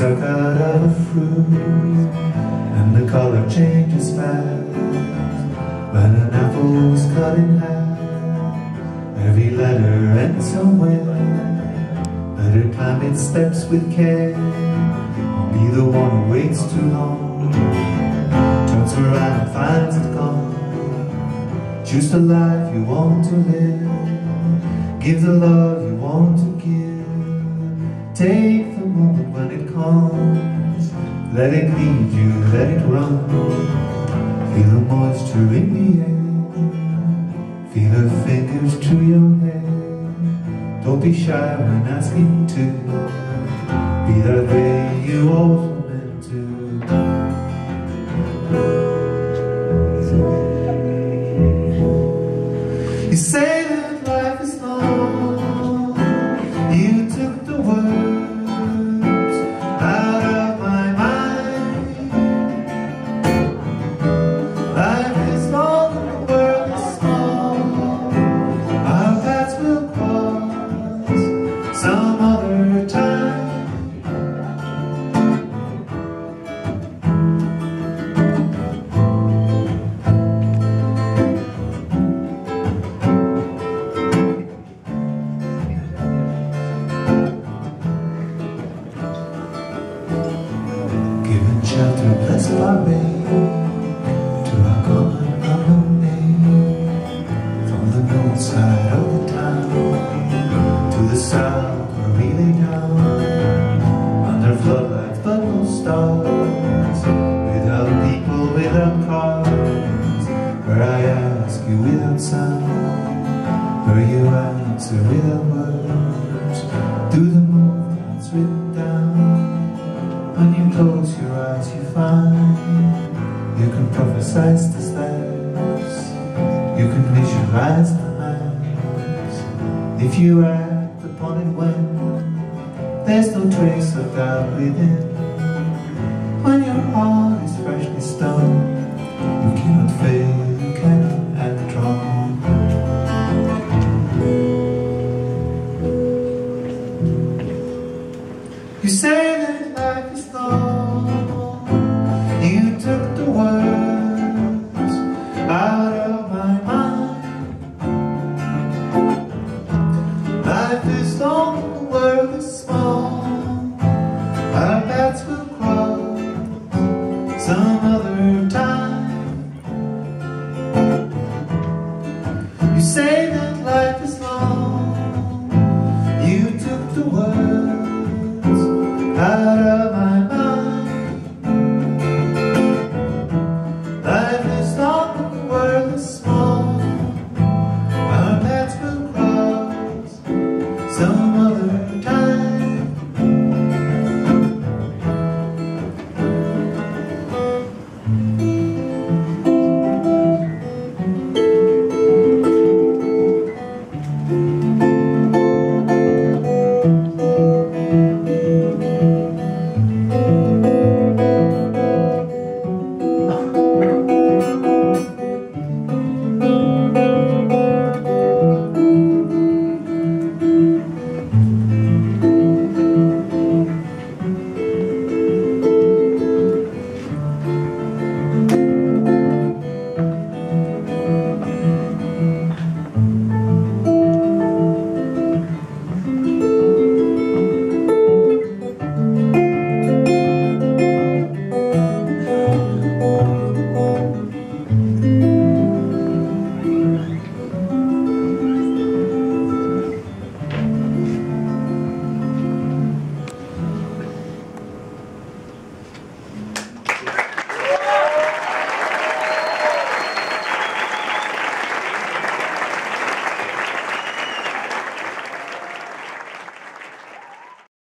suck out of a fruit And the color changes fast. When an apple's cut in half Every letter ends somewhere. Better climb its steps with care Don't be the one who waits too long. Turns around and finds it gone. Choose the life you want to live Give the love you want to give Take the moment when it comes. Let it lead you, let it run. Feel the moisture in the air. Feel her fingers to your hair. Don't be shy when asking to. Be that way you always were meant to. You say Shelter, bless our way To our common unknown name? From the north side of the town To the south where we lay down. Under floodlights but no stars Without people, without cars. Where I ask you without sound Where you answer without words. Do the move that's written down? When you close your find. You can prophesize the stars. You can visualize the eyes If you act upon it when There's no trace of doubt within. When your heart is freshly stung You cannot fail, you cannot act wrong You say coração.